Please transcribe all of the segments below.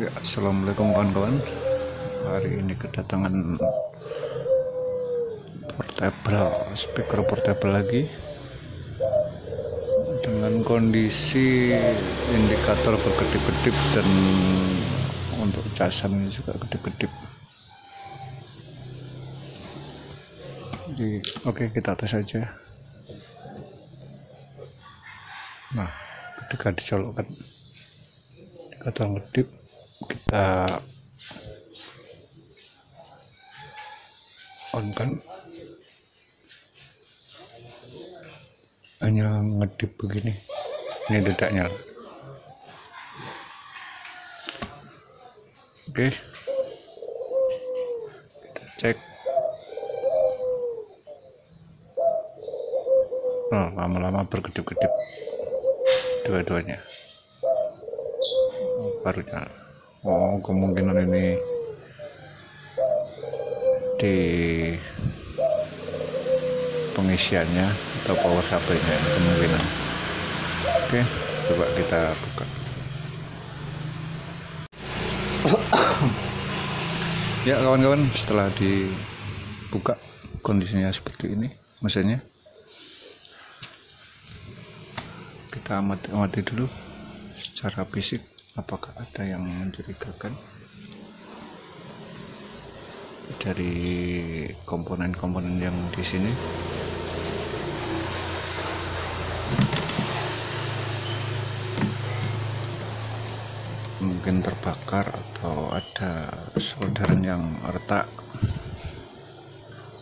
Ya, assalamualaikum kawan-kawan. Hari ini kedatangan portable, speaker portable lagi dengan kondisi indikator berkedip-kedip dan untuk casan juga kedip-kedip. Jadi, oke kita tes saja. Nah, ketika dicolokkan indikator ngedip kita on kan hanya ngedip begini. Ini tidak nyala oke. Kita cek. Oh, lama-lama berkedip-kedip. Dua-duanya. Oh, baru nyala oh kemungkinan ini di pengisiannya atau power supply nya kemungkinan. Oke coba kita buka. Ya kawan-kawan setelah dibuka kondisinya seperti ini mesinnya kita amati, amati dulu secara fisik apakah ada yang mencurigakan? Dari komponen-komponen yang di sini? Mungkin terbakar atau ada solderan yang retak?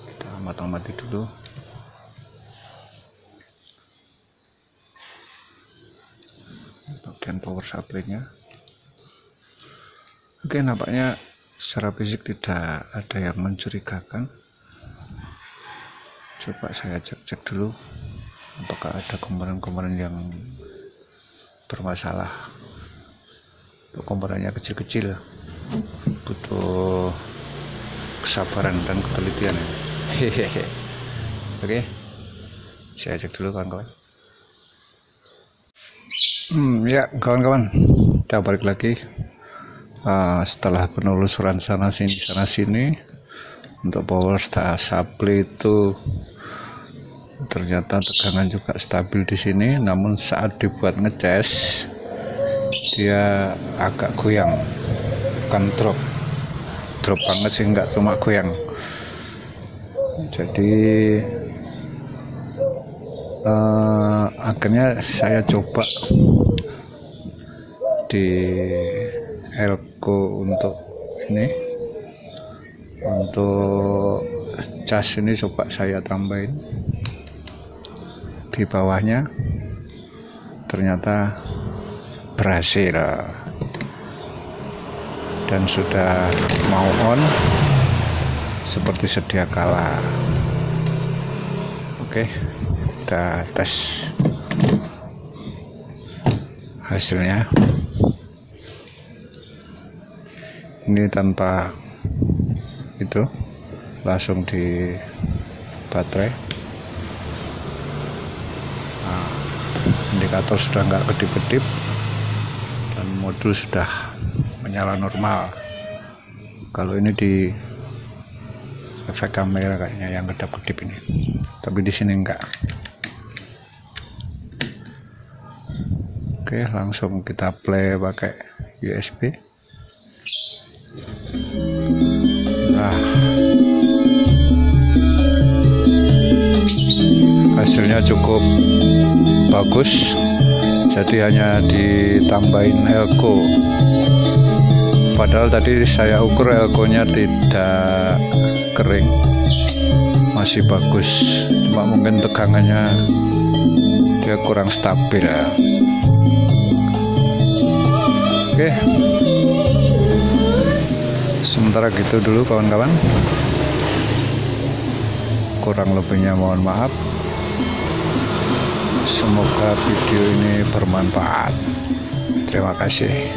Kita amat-amati dulu bagian power supply nya oke nampaknya secara fisik tidak ada yang mencurigakan. Coba saya cek-cek dulu apakah ada komponen-komponen yang bermasalah. Komponennya kecil-kecil butuh kesabaran dan ketelitian ya. hehehe oke saya cek dulu kawan-kawan hmm, ya kawan-kawan kita balik lagi uh, setelah penelusuran sana sini sana sini untuk power supply itu ternyata tegangan juga stabil di sini namun saat dibuat ngecas dia agak goyang bukan drop. Drop banget sih nggak cuma goyang. Jadi uh, akhirnya saya coba di elko untuk ini untuk cas ini coba saya tambahin. Di bawahnya ternyata berhasil. Dan sudah mau on seperti sedia kala. Oke kita tes hasilnya. Ini tanpa itu langsung di baterai. Nah, indikator sudah nggak kedip-kedip dan modul sudah menyala normal. Kalau ini di efek kamera kayaknya yang kedap-kedip ini. Tapi di sini enggak oke langsung kita play pakai USB nah hasilnya cukup bagus. Jadi hanya ditambahin elko padahal tadi saya ukur elko nya tidak kering. Masih bagus. Cuma mungkin tegangannya dia kurang stabil oke. Sementara gitu dulu kawan-kawan. Kurang lebihnya mohon maaf. Semoga video ini bermanfaat. Terima kasih